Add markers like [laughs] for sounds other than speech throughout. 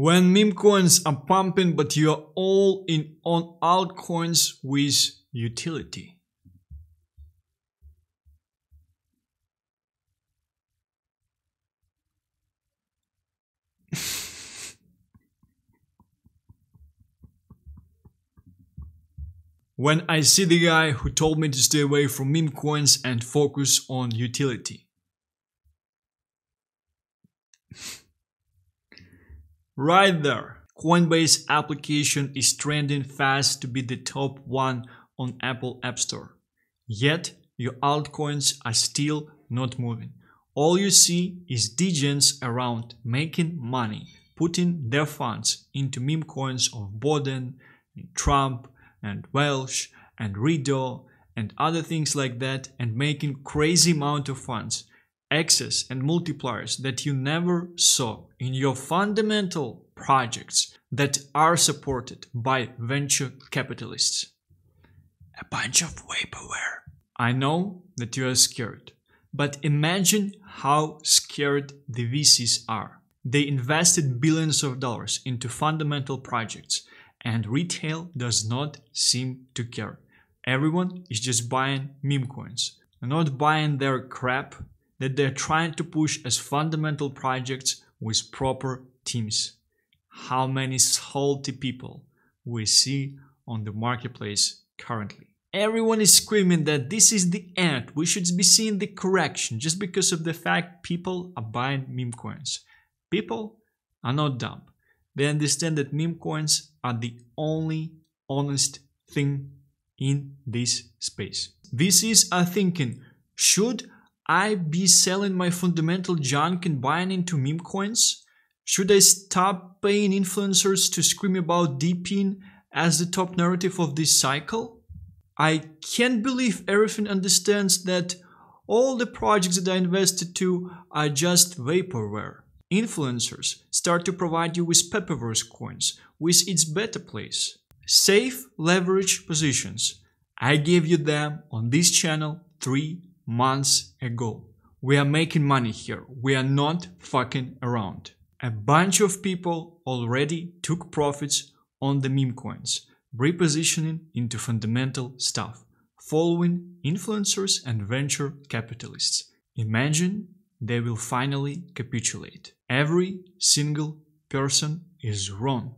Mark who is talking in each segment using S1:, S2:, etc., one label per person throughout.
S1: When meme coins are pumping but you're all in on altcoins with utility. when I see the guy who told me to stay away from meme coins and focus on utility. Right there. Coinbase application is trending fast to be the top one on Apple App Store. Yet, your altcoins are still not moving. All you see is degens around making money, putting their funds into meme coins of Biden, Trump, and Welsh and Rido and other things like that and making crazy amount of funds, excess and multipliers that you never saw in your fundamental projects that are supported by venture capitalists. A bunch of vaporware. I know that you are scared, but imagine how scared the VCs are. They invested billions of dollars into fundamental projects and retail does not seem to care. Everyone is just buying meme coins, not buying their crap that they're trying to push as fundamental projects with proper teams. How many salty people we see on the marketplace currently. Everyone is screaming that this is the end. We should be seeing the correction just because of the fact people are buying meme coins. People are not dumb. They understand that meme coins are the only honest thing in this space. VCs are thinking, should I be selling my fundamental junk and buying into meme coins? Should I stop paying influencers to scream about DePIN as the top narrative of this cycle? I can't believe everything understands that all the projects that I invested to are just vaporware influencers start to provide you with Pepeverse coins with its better place. Safe leverage positions. I give you them on this channel three months ago. We are making money here. We are not fucking around. A bunch of people already took profits on the meme coins, repositioning into fundamental stuff, following influencers and venture capitalists. Imagine they will finally capitulate. Every single person is wrong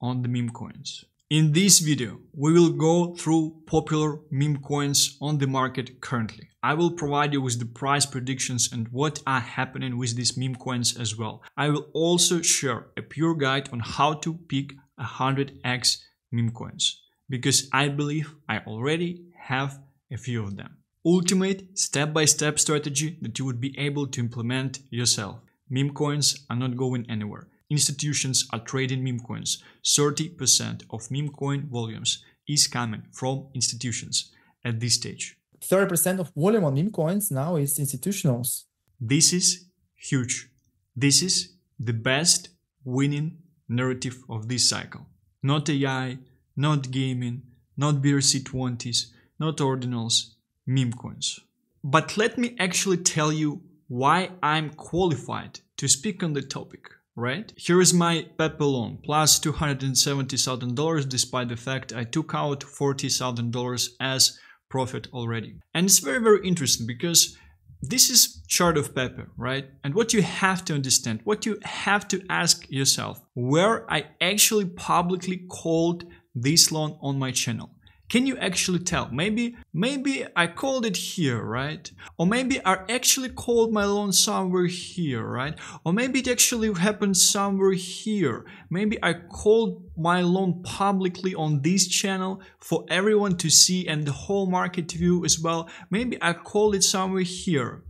S1: on the meme coins. In this video, we will go through popular meme coins on the market currently. I will provide you with the price predictions and what are happening with these meme coins as well. I will also share a pure guide on how to pick 100x meme coins because I believe I already have a few of them ultimate step-by-step -step strategy that you would be able to implement yourself. Meme coins are not going anywhere. Institutions are trading meme coins. 30% of meme coin volumes is coming from institutions at this stage.
S2: 30% of volume on meme coins now is institutionals.
S1: This is huge. This is the best winning narrative of this cycle. Not AI, not gaming, not BRC20s, not ordinals, meme coins. But let me actually tell you why I'm qualified to speak on the topic, right? Here is my Pepe loan, plus $270,000 despite the fact I took out $40,000 as profit already. And it's very, very interesting because this is chart of Pepe, right? And what you have to understand, what you have to ask yourself, where I actually publicly called this loan on my channel. Can you actually tell? Maybe, maybe I called it here, right? Or maybe I actually called my loan somewhere here, right? Or maybe it actually happened somewhere here. Maybe I called my loan publicly on this channel for everyone to see and the whole market to view as well. Maybe I called it somewhere here.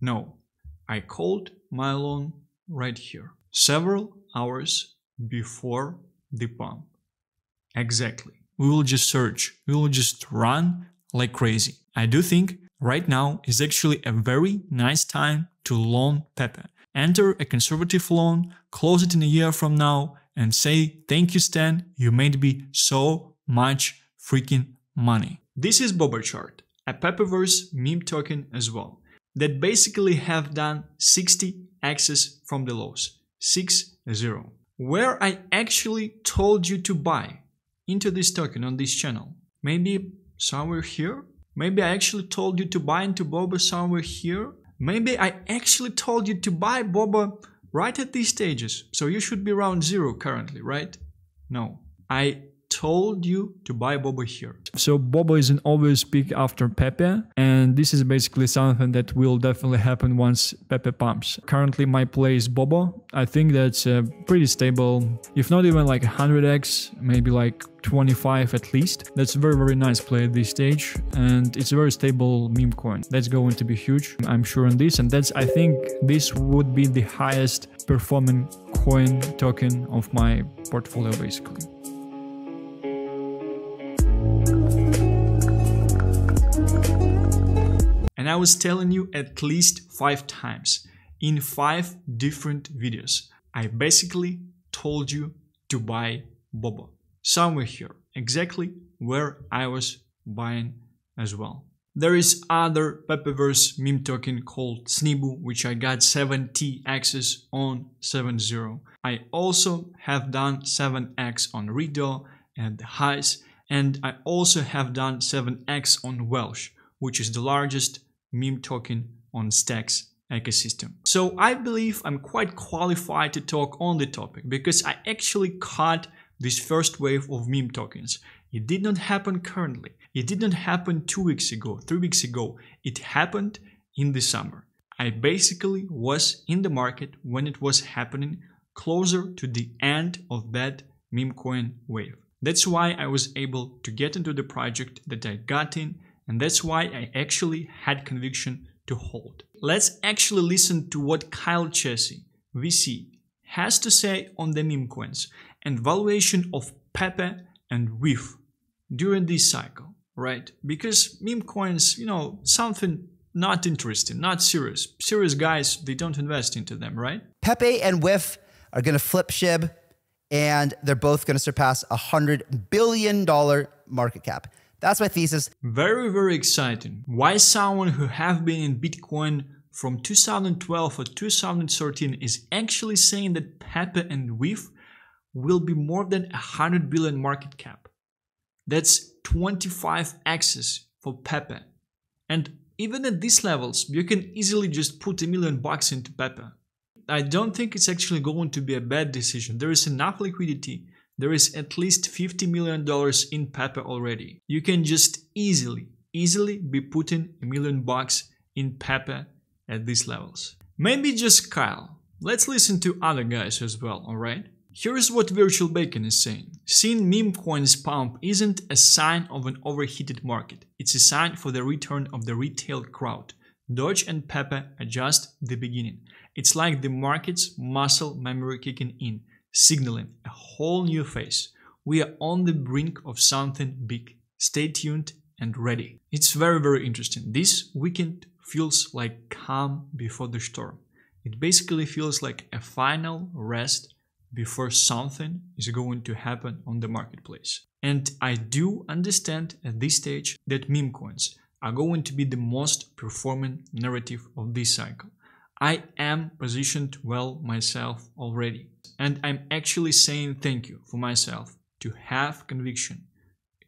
S1: No, I called my loan right here. Several hours before the pump. Exactly we will just search, we will just run like crazy. I do think right now is actually a very nice time to loan Pepe. Enter a conservative loan, close it in a year from now, and say, Thank you, Stan, you made me so much freaking money. This is Bobo chart, a Pepeverse meme token as well, that basically have done 60 x's from the lows. 6 0. where I actually told you to buy into this token on this channel. Maybe somewhere here? Maybe I actually told you to buy into Bobo somewhere here? Maybe I actually told you to buy Bobo right at these stages. So you should be around zero currently, right? No. I told you to buy Bobo here. So Bobo is an obvious pick after Pepe, and this is basically something that will definitely happen once Pepe pumps. Currently my play is Bobo. I think that's uh, pretty stable, if not even like 100x, maybe like 25 at least. That's very very nice play at this stage and it's a very stable meme coin. That's going to be huge, I'm sure on this and that's I think this would be the highest performing coin token of my portfolio basically. And I was telling you at least five times in five different videos. I basically told you to buy Bobo. Somewhere here, exactly where I was buying as well. There is other Pepeverse meme token called Snibbu, which I got 7T access on 7.0. I also have done 7x on Rido and Heis, and I also have done 7x on Welsh, which is the largest meme token on Stacks ecosystem. So I believe I'm quite qualified to talk on the topic because I actually caught this first wave of meme tokens. It did not happen currently. It did not happen two weeks ago, three weeks ago. It happened in the summer. I basically was in the market when it was happening closer to the end of that meme coin wave. That's why I was able to get into the project that I got in and that's why I actually had conviction to hold. Let's actually listen to what Kyle Chassé, VC, has to say on the meme coins and valuation of Pepe and WIF during this cycle, right? Because meme coins, you know, something not interesting, not serious. Serious guys, they don't invest into them, right?
S3: Pepe and WIF are going to flip SHIB and they're both going to surpass a $100 billion market cap. That's my thesis.
S1: Very, very exciting. Why someone who have been in Bitcoin from 2012 or 2013 is actually saying that Pepe and WIF will be more than 100 billion market cap. That's 25 x's for Pepe. And even at these levels, you can easily just put a million bucks into Pepe. I don't think it's actually going to be a bad decision. There is enough liquidity there is at least $50 million in Pepe already. You can just easily, easily be putting a million bucks in Pepe at these levels. Maybe just Kyle. Let's listen to other guys as well, alright? Here's what Virtual Bacon is saying. Seeing meme coins pump isn't a sign of an overheated market. It's a sign for the return of the retail crowd. Doge and Pepe are just the beginning. It's like the market's muscle memory kicking in signaling a whole new phase. We are on the brink of something big. Stay tuned and ready. It's very, very interesting. This weekend feels like calm before the storm. It basically feels like a final rest before something is going to happen on the marketplace. And I do understand at this stage that meme coins are going to be the most performing narrative of this cycle. I am positioned well myself already. And I'm actually saying thank you for myself to have conviction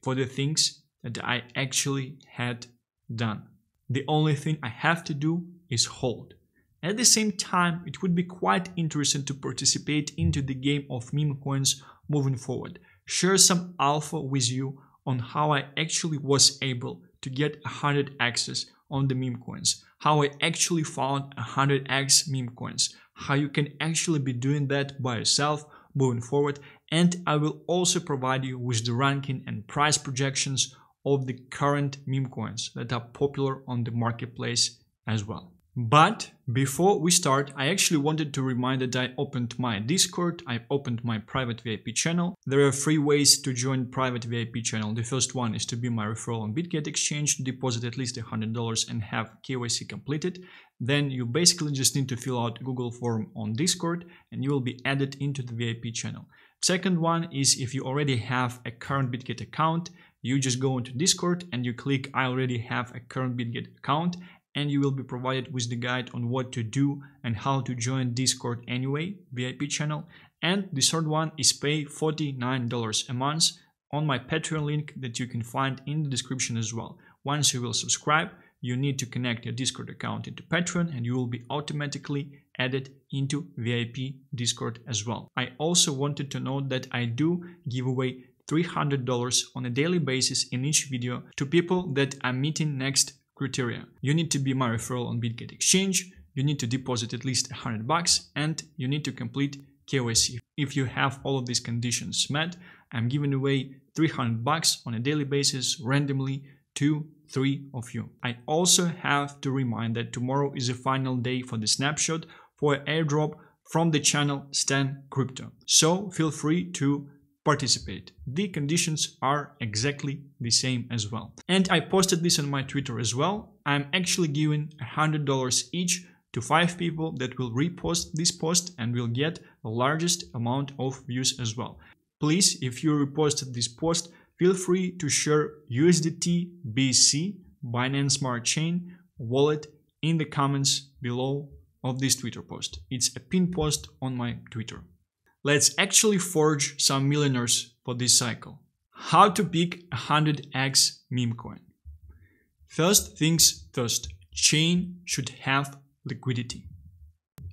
S1: for the things that I actually had done. The only thing I have to do is hold. At the same time, it would be quite interesting to participate into the game of meme coins moving forward. Share some alpha with you on how I actually was able to get 100 access on the meme coins, how I actually found 100x meme coins, how you can actually be doing that by yourself moving forward, and I will also provide you with the ranking and price projections of the current meme coins that are popular on the marketplace as well. But before we start, I actually wanted to remind that I opened my Discord, I opened my private VIP channel. There are three ways to join private VIP channel. The first one is to be my referral on BitGet Exchange, deposit at least $100 and have KYC completed. Then you basically just need to fill out Google form on Discord and you will be added into the VIP channel. Second one is if you already have a current BitGet account, you just go into Discord and you click I already have a current BitGet account and you will be provided with the guide on what to do and how to join Discord anyway VIP channel. And the third one is pay $49 a month on my Patreon link that you can find in the description as well. Once you will subscribe, you need to connect your Discord account into Patreon and you will be automatically added into VIP Discord as well. I also wanted to note that I do give away $300 on a daily basis in each video to people that are meeting next criteria. You need to be my referral on BitGet Exchange, you need to deposit at least 100 bucks and you need to complete KYC. If you have all of these conditions met, I'm giving away 300 bucks on a daily basis randomly to three of you. I also have to remind that tomorrow is the final day for the snapshot for airdrop from the channel Stan Crypto. So feel free to participate. The conditions are exactly the same as well. And I posted this on my Twitter as well. I'm actually giving $100 each to five people that will repost this post and will get the largest amount of views as well. Please, if you reposted this post, feel free to share USDT BC Binance Smart Chain wallet in the comments below of this Twitter post. It's a pin post on my Twitter. Let's actually forge some millionaires for this cycle. How to pick 100x meme coin. First things first, chain should have liquidity.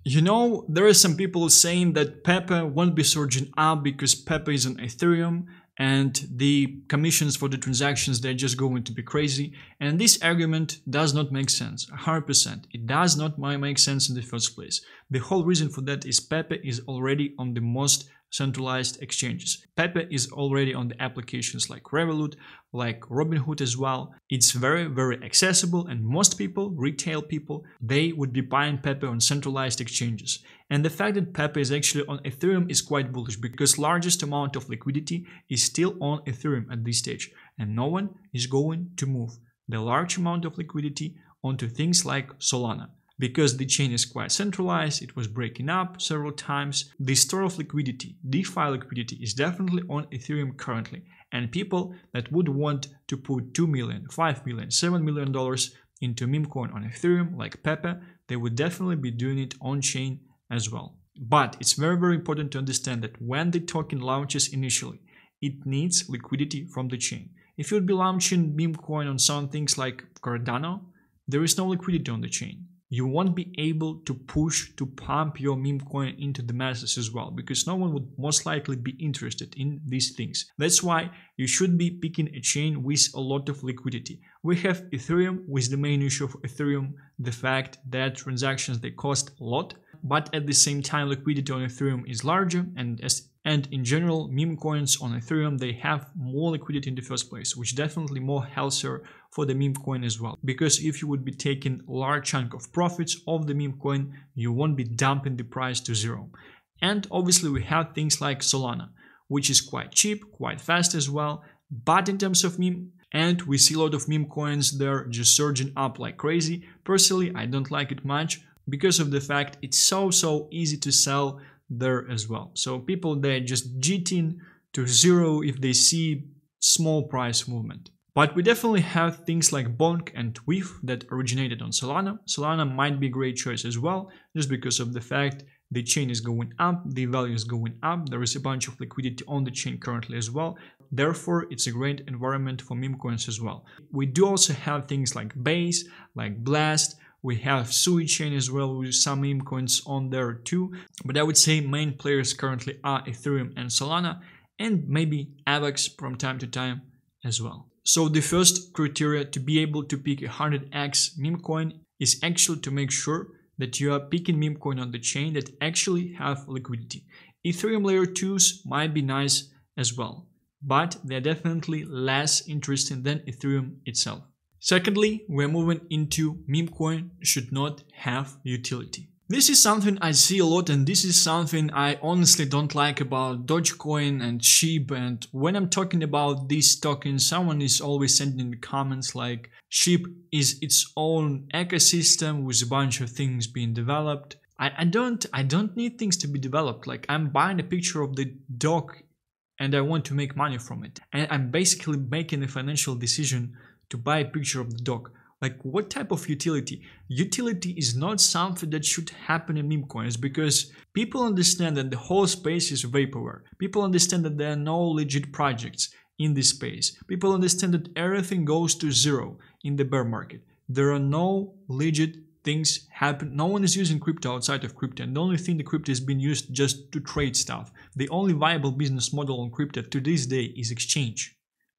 S1: You know, there are some people saying that Pepe won't be surging up because Pepe is on Ethereum and the commissions for the transactions they're just going to be crazy. And this argument does not make sense 100% it does not make sense in the first place. The whole reason for that is pepe is already on the most centralized exchanges. Pepe is already on the applications like Revolut, like Robinhood as well. It's very, very accessible and most people, retail people, they would be buying Pepe on centralized exchanges. And the fact that Pepe is actually on Ethereum is quite bullish because largest amount of liquidity is still on Ethereum at this stage and no one is going to move the large amount of liquidity onto things like Solana. Because the chain is quite centralized, it was breaking up several times. The store of liquidity, DeFi liquidity, is definitely on Ethereum currently. And people that would want to put 2 million, 5 million, 7 million dollars into meme coin on Ethereum, like Pepe, they would definitely be doing it on chain as well. But it's very, very important to understand that when the token launches initially, it needs liquidity from the chain. If you'd be launching meme coin on some things like Cardano, there is no liquidity on the chain you won't be able to push to pump your meme coin into the masses as well because no one would most likely be interested in these things. That's why you should be picking a chain with a lot of liquidity. We have ethereum with the main issue of ethereum the fact that transactions they cost a lot but at the same time liquidity on ethereum is larger and as and in general, meme coins on Ethereum, they have more liquidity in the first place, which definitely more healthier for the meme coin as well. Because if you would be taking large chunk of profits of the meme coin, you won't be dumping the price to zero. And obviously we have things like Solana, which is quite cheap, quite fast as well. But in terms of meme, and we see a lot of meme coins they're just surging up like crazy. Personally, I don't like it much because of the fact it's so so easy to sell there as well. So people they're just jitting to zero if they see small price movement. But we definitely have things like Bonk and WIF that originated on Solana. Solana might be a great choice as well, just because of the fact the chain is going up, the value is going up, there is a bunch of liquidity on the chain currently as well. Therefore, it's a great environment for meme coins as well. We do also have things like Base, like Blast, we have Sui Chain as well with some meme coins on there too. But I would say main players currently are Ethereum and Solana and maybe AVAX from time to time as well. So the first criteria to be able to pick a 100x meme coin is actually to make sure that you are picking meme coin on the chain that actually have liquidity. Ethereum layer 2s might be nice as well, but they're definitely less interesting than Ethereum itself. Secondly, we're moving into meme coin should not have utility. This is something I see a lot and this is something I honestly don't like about Dogecoin and SHIB and when I'm talking about these tokens someone is always sending me comments like SHIB is its own ecosystem with a bunch of things being developed. I, I don't I don't need things to be developed like I'm buying a picture of the dog and I want to make money from it and I'm basically making a financial decision to buy a picture of the dog. Like what type of utility? Utility is not something that should happen in meme coins because people understand that the whole space is vaporware. People understand that there are no legit projects in this space. People understand that everything goes to zero in the bear market. There are no legit things happen. No one is using crypto outside of crypto, and the only thing the crypto is being used just to trade stuff. The only viable business model on crypto to this day is exchange.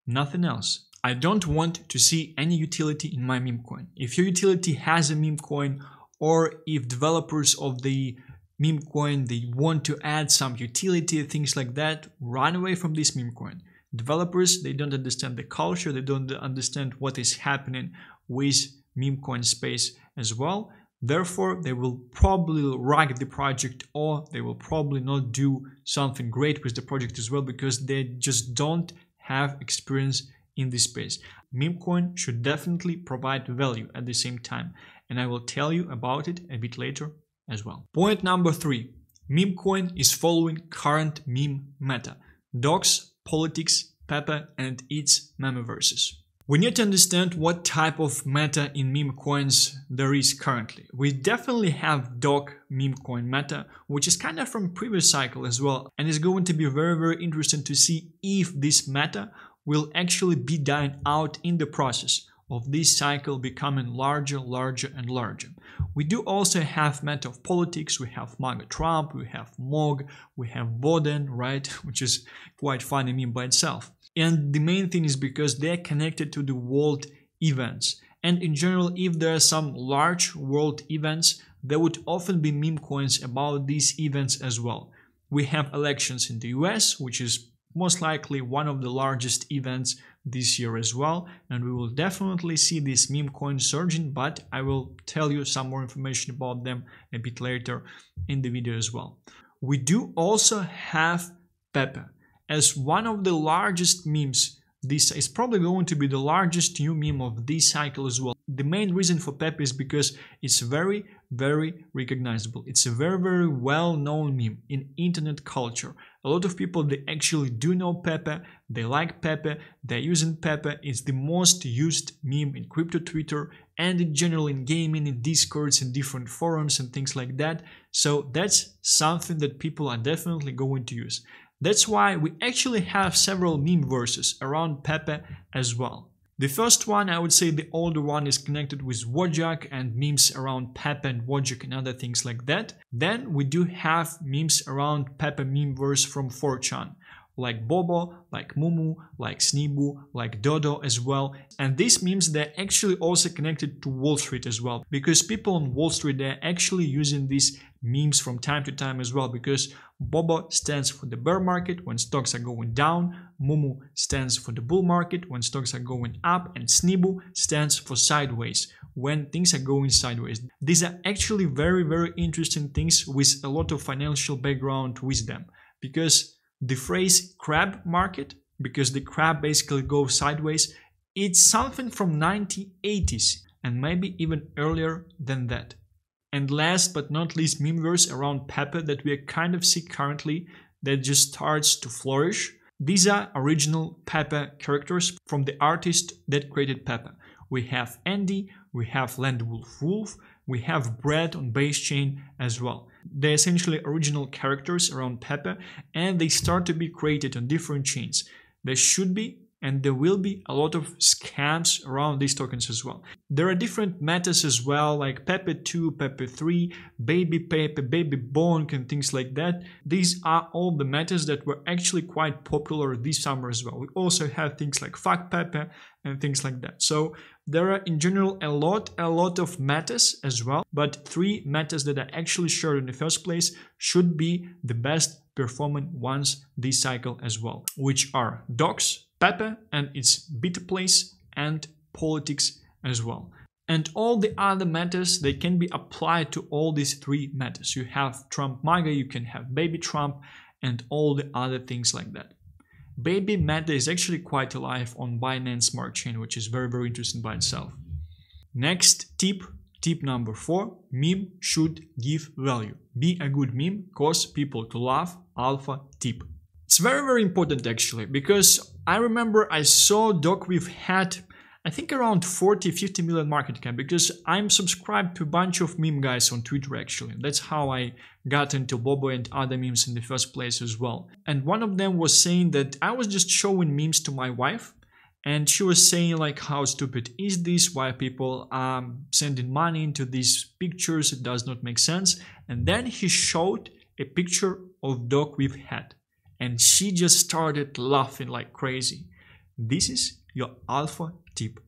S1: Nothing else. I don't want to see any utility in my meme coin. If your utility has a meme coin, or if developers of the meme coin they want to add some utility, things like that, run away from this meme coin. Developers they don't understand the culture, they don't understand what is happening with meme coin space as well. Therefore, they will probably rug the project or they will probably not do something great with the project as well because they just don't have experience in this space. Memecoin should definitely provide value at the same time, and I will tell you about it a bit later as well. Point number three Memecoin is following current meme meta docs, politics, Pepe, and its memeverses. We need to understand what type of meta in meme coins there is currently. We definitely have doc meme coin meta, which is kind of from previous cycle as well, and it's going to be very very interesting to see if this meta will actually be dying out in the process of this cycle becoming larger, larger, and larger. We do also have meta of politics. We have MAGA Trump, we have MOG, we have Boden, right? [laughs] Which is quite funny meme by itself. And the main thing is because they're connected to the world events. And in general, if there are some large world events, there would often be meme coins about these events as well. We have elections in the US, which is most likely one of the largest events this year as well and we will definitely see this meme coin surging but I will tell you some more information about them a bit later in the video as well. We do also have Pepe as one of the largest memes this is probably going to be the largest new meme of this cycle as well. The main reason for Pepe is because it's very, very recognizable. It's a very, very well-known meme in internet culture. A lot of people, they actually do know Pepe, they like Pepe, they're using Pepe. It's the most used meme in crypto Twitter and in general in gaming, in discords, in different forums and things like that. So that's something that people are definitely going to use. That's why we actually have several meme verses around Pepe as well. The first one, I would say the older one is connected with Wojak and memes around Pepe and Wojak and other things like that. Then we do have memes around Pepe meme verse from 4chan like Bobo, like Mumu, like Snibbu, like Dodo as well. And these memes, they're actually also connected to Wall Street as well, because people on Wall Street, they're actually using these memes from time to time as well, because Bobo stands for the bear market when stocks are going down, Mumu stands for the bull market when stocks are going up, and Snibbu stands for sideways when things are going sideways. These are actually very, very interesting things with a lot of financial background with them, because the phrase crab market, because the crab basically goes sideways, it's something from 1980s and maybe even earlier than that. And last but not least, memeverse around Pepe that we kind of see currently that just starts to flourish. These are original Pepe characters from the artist that created Pepe. We have Andy, we have Landwolf Wolf, we have Brett on base chain as well. They're essentially original characters around Pepe and they start to be created on different chains. There should be and there will be a lot of scams around these tokens as well. There are different metas as well, like Pepe 2, Pepe 3, Baby Pepe, Baby Bonk, and things like that. These are all the metas that were actually quite popular this summer as well. We also have things like Fuck Pepe and things like that. So there are in general a lot, a lot of metas as well, but three metas that are actually shared in the first place should be the best performing ones this cycle as well, which are docs, Pepe and its beta place and politics as well. And all the other matters, they can be applied to all these three matters. You have Trump MAGA, you can have Baby Trump, and all the other things like that. Baby Meta is actually quite alive on Binance Smart Chain, which is very, very interesting by itself. Next tip, tip number four, meme should give value. Be a good meme, cause people to laugh, alpha tip. It's very, very important actually, because I remember I saw dogwifhat I think around 40, 50 million market cap because I'm subscribed to a bunch of meme guys on Twitter actually. That's how I got into Bobo and other memes in the first place as well. And one of them was saying that I was just showing memes to my wife and she was saying like how stupid is this why people are sending money into these pictures it does not make sense and then he showed a picture of dog with hat and she just started laughing like crazy this is your alpha tip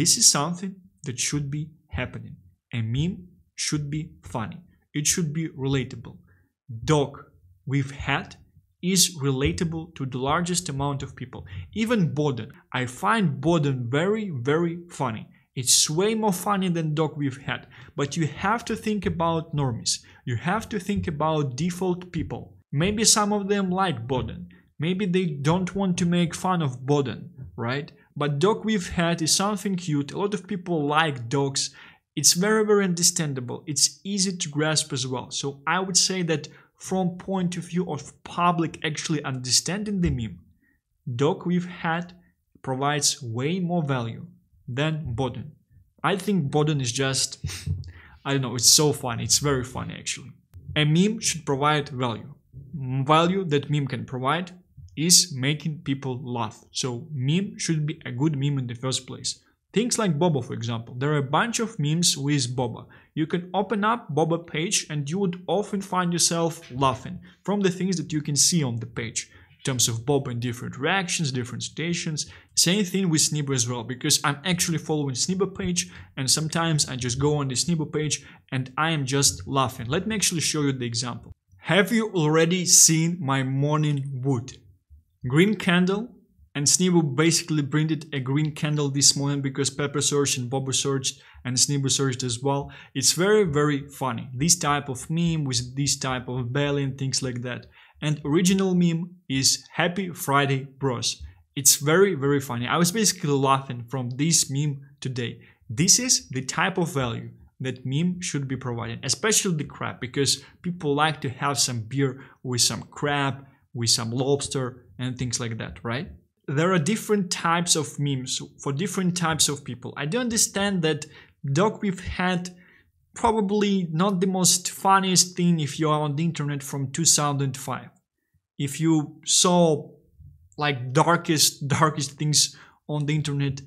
S1: this is something that should be happening a meme should be funny it should be relatable dog with hat is relatable to the largest amount of people. Even Boden. I find Boden very, very funny. It's way more funny than dogwifhat. But you have to think about normies. You have to think about default people. Maybe some of them like Boden. Maybe they don't want to make fun of Boden, right? But dogwifhat is something cute. A lot of people like dogs. It's very, very understandable. It's easy to grasp as well. So I would say that from point of view of public actually understanding the meme, dogwifhat provides way more value than Boden. I think Boden is just, [laughs] I don't know, it's so funny. It's very funny actually. A meme should provide value. Value that meme can provide is making people laugh. So meme should be a good meme in the first place. Things like Bobo, for example. There are a bunch of memes with Bobo. You can open up Bobo page and you would often find yourself laughing from the things that you can see on the page. In terms of Bobo and different reactions, different stations. Same thing with Snibbu as well, because I'm actually following Snibbu page and sometimes I just go on the Snibbu page and I am just laughing. Let me actually show you the example. Have you already seen my morning wood? Green candle, and Snibbu basically printed a green candle this morning because Pepper searched and Bobo searched and Snibbu searched as well. It's very, very funny. This type of meme with this type of belly and things like that. And original meme is Happy Friday Bros. It's very, very funny. I was basically laughing from this meme today. This is the type of value that meme should be providing, especially the crab, because people like to have some beer with some crab, with some lobster, and things like that, right? there are different types of memes for different types of people. I do understand that dogwifhat probably not the most funniest thing if you are on the internet from 2005. If you saw like darkest, darkest things on the internet,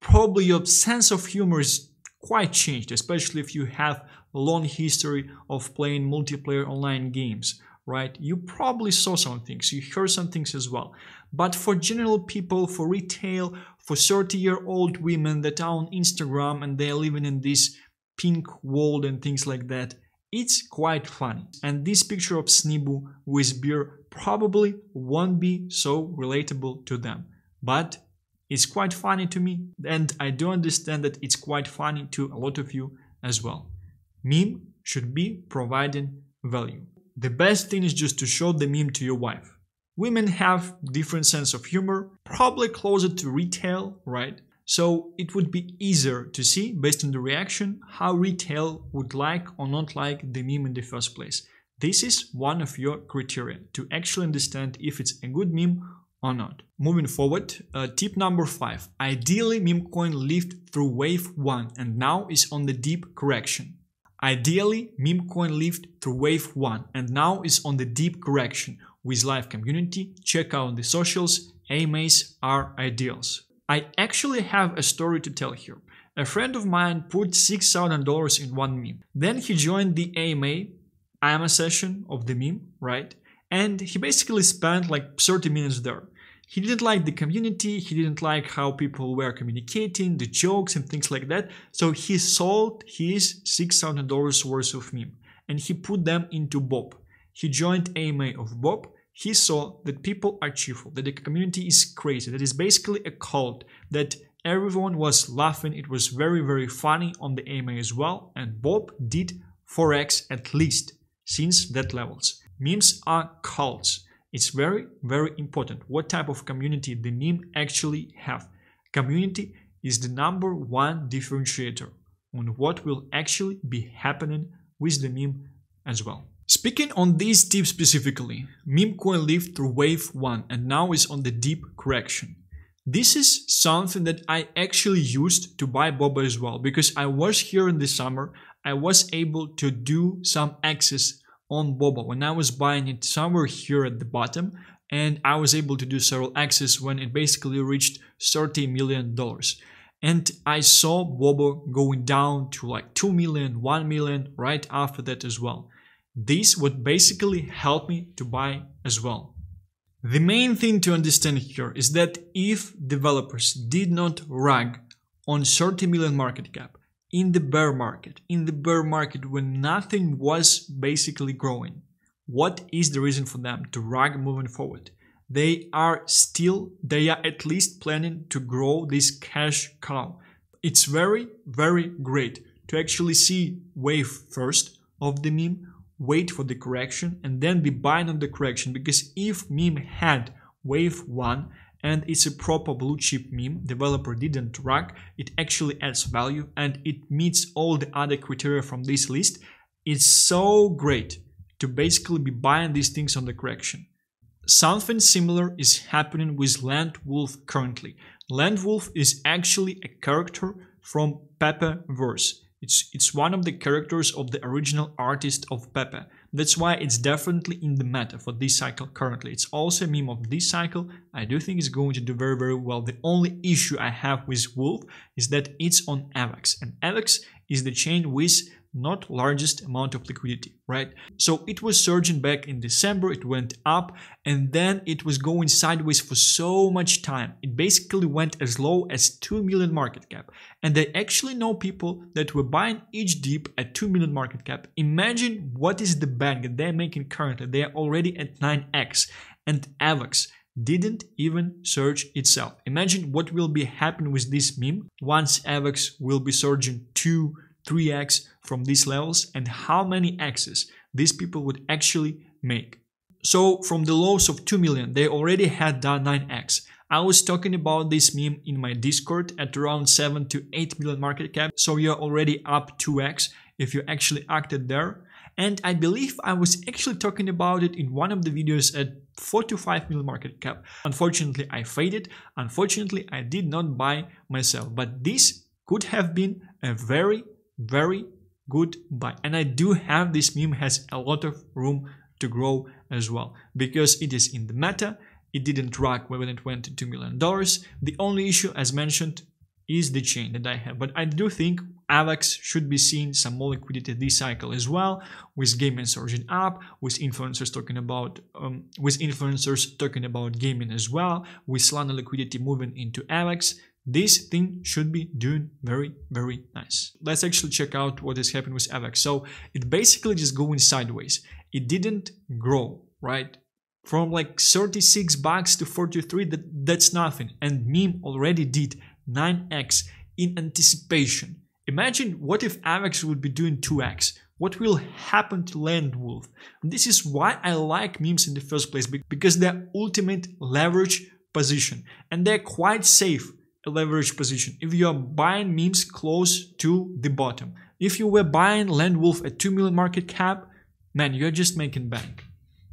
S1: probably your sense of humor is quite changed, especially if you have a long history of playing multiplayer online games, right? You probably saw some things, you heard some things as well. But for general people, for retail, for 30 year old women that are on Instagram and they're living in this pink world and things like that, it's quite funny. And this picture of Snibbu with beer probably won't be so relatable to them. But it's quite funny to me, and I do understand that it's quite funny to a lot of you as well. Meme should be providing value. The best thing is just to show the meme to your wife. Women have different sense of humor, probably closer to retail, right? So it would be easier to see, based on the reaction, how retail would like or not like the meme in the first place. This is one of your criteria to actually understand if it's a good meme or not. Moving forward, uh, tip number five. Ideally, meme coin lived through wave one and now is on the deep correction. Ideally, meme coin lived through wave one and now is on the deep correction with live community, check out the socials, AMAs are ideals. I actually have a story to tell here. A friend of mine put $6,000 in one meme. Then he joined the AMA, AMA session of the meme, right? And he basically spent like 30 minutes there. He didn't like the community, he didn't like how people were communicating, the jokes and things like that. So he sold his $6,000 worth of meme and he put them into Bob he joined AMA of Bob, he saw that people are cheerful, that the community is crazy, that it's basically a cult, that everyone was laughing, it was very, very funny on the AMA as well, and Bob did 4x at least since that levels. Memes are cults. It's very, very important what type of community the meme actually have. Community is the number one differentiator on what will actually be happening with the meme as well. Speaking on these tips specifically, meme coin lived through wave 1 and now is on the deep correction. This is something that I actually used to buy Bobo as well because I was here in the summer. I was able to do some access on Bobo when I was buying it somewhere here at the bottom and I was able to do several access when it basically reached 30 million dollars. And I saw Bobo going down to like 2 million, 1 million right after that as well. This would basically help me to buy as well. The main thing to understand here is that if developers did not rag on 30 million market cap in the bear market, in the bear market when nothing was basically growing, what is the reason for them to rug moving forward? They are still, they are at least planning to grow this cash cow. It's very, very great to actually see wave first of the meme wait for the correction and then be buying on the correction because if meme had wave 1 and it's a proper blue chip meme. Developer didn't rag it actually adds value and it meets all the other criteria from this list. It's so great to basically be buying these things on the correction something similar is happening with Landwolf currently. Landwolf is actually a character from pepe verse it's, it's one of the characters of the original artist of Pepe. That's why it's definitely in the meta for this cycle currently. It's also a meme of this cycle. I do think it's going to do very, very well. The only issue I have with Wolf is that it's on AVAX. And AVAX is the chain with not largest amount of liquidity, right? So it was surging back in December, it went up, and then it was going sideways for so much time. It basically went as low as 2 million market cap. And I actually know people that were buying each dip at 2 million market cap. Imagine what is the bank that they're making currently. They are already at 9x. And AVAX didn't even surge itself. Imagine what will be happening with this meme once AVAX will be surging 2 3x from these levels and how many x's these people would actually make. So from the lows of 2 million, they already had done 9x. I was talking about this meme in my Discord at around 7 to 8 million market cap, so you're already up 2x if you actually acted there. And I believe I was actually talking about it in one of the videos at 4 to 5 million market cap. Unfortunately, I faded. Unfortunately, I did not buy myself. But this could have been a very very good buy and i do have this meme has a lot of room to grow as well because it is in the meta it didn't rock when it went to $2 million. The only issue, as mentioned, is the chain that I have. But I do think AVAX should be seeing some more liquidity this cycle as well, with gaming surging up, with influencers talking about um, with influencers talking about gaming as well, with Solana liquidity moving into AVAX this thing should be doing very very nice. Let's actually check out what is happening with avax so it basically just going sideways. It didn't grow right? From like 36 bucks to 43 that that's nothing. And meme already did 9x in anticipation. Imagine what if avax would be doing 2x what will happen to Landwolf? This is why I like memes in the first place because they're ultimate leverage position and they're quite safe leverage position if you are buying memes close to the bottom. If you were buying Landwolf at 2 million market cap, man, you're just making bank.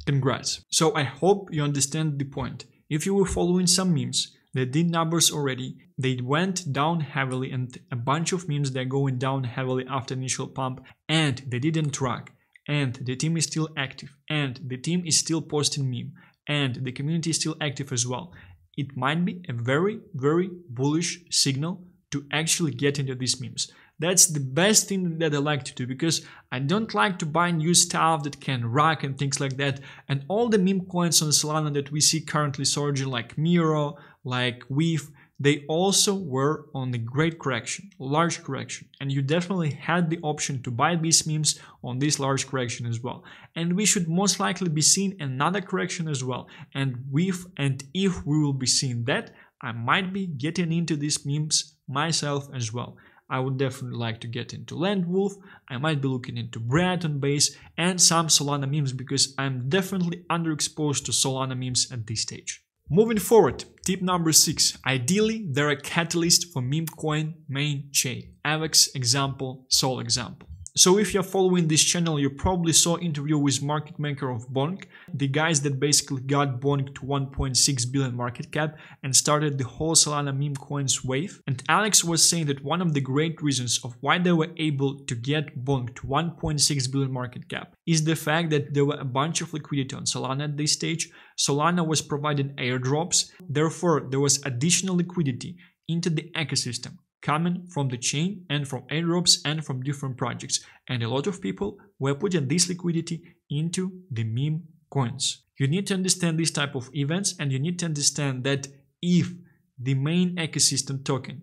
S1: Congrats. So I hope you understand the point. If you were following some memes that did numbers already, they went down heavily and a bunch of memes they're going down heavily after initial pump and they didn't track and the team is still active and the team is still posting meme and the community is still active as well it might be a very, very bullish signal to actually get into these memes. That's the best thing that I like to do because I don't like to buy new stuff that can rock and things like that. And all the meme coins on Solana that we see currently surging like Myro, like WIF, they also were on the great correction, large correction, and you definitely had the option to buy these memes on this large correction as well. And we should most likely be seeing another correction as well. And if and if we will be seeing that, I might be getting into these memes myself as well. I would definitely like to get into Landwolf. I might be looking into Brett on base and some Solana memes because I'm definitely underexposed to Solana memes at this stage. Moving forward, tip number six. Ideally, they're a catalyst for meme coin main chain. AVAX example, Sol example. So if you're following this channel, you probably saw interview with market maker of Bonk, the guys that basically got Bonk to 1.6 billion market cap and started the whole Solana meme coins wave. And Alex was saying that one of the great reasons of why they were able to get Bonk to 1.6 billion market cap is the fact that there were a bunch of liquidity on Solana at this stage. Solana was providing airdrops, therefore there was additional liquidity into the ecosystem coming from the chain and from airdrops and from different projects. And a lot of people were putting this liquidity into the meme coins. You need to understand this type of events and you need to understand that if the main ecosystem token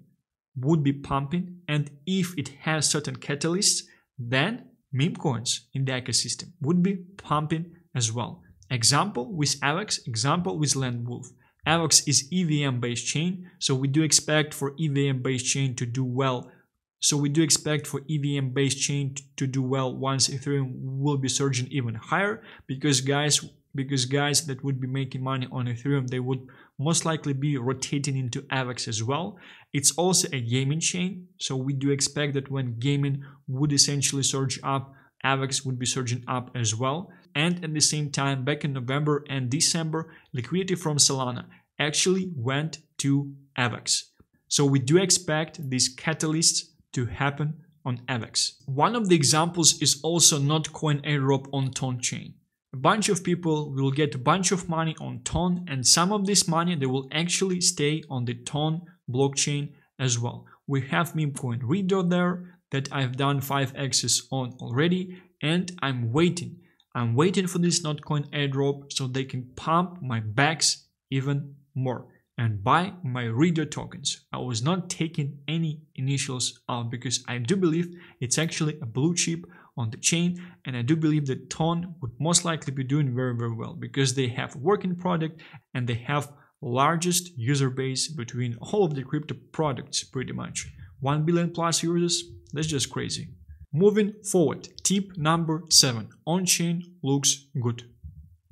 S1: would be pumping and if it has certain catalysts, then meme coins in the ecosystem would be pumping as well. Example with Alex, example with Landwolf. AVAX is EVM based chain, so we do expect for EVM based chain to do well. So we do expect for EVM based chain to do well once Ethereum will be surging even higher because guys because guys that would be making money on Ethereum they would most likely be rotating into AVAX as well. It's also a gaming chain, so we do expect that when gaming would essentially surge up, AVAX would be surging up as well. And at the same time, back in November and December, liquidity from Solana actually went to AVAX. So we do expect these catalysts to happen on AVAX. One of the examples is also not Notcoin airdrop on Ton chain. A bunch of people will get a bunch of money on Ton and some of this money they will actually stay on the Ton blockchain as well. We have memecoin REDO there that I've done 5x's on already and I'm waiting. I'm waiting for this Notcoin airdrop so they can pump my bags even more and buy my REDO tokens. I was not taking any initials out because I do believe it's actually a blue chip on the chain and I do believe that Ton would most likely be doing very very well because they have working product and they have largest user base between all of the crypto products pretty much 1 billion plus users that's just crazy moving forward tip number 7 on chain looks good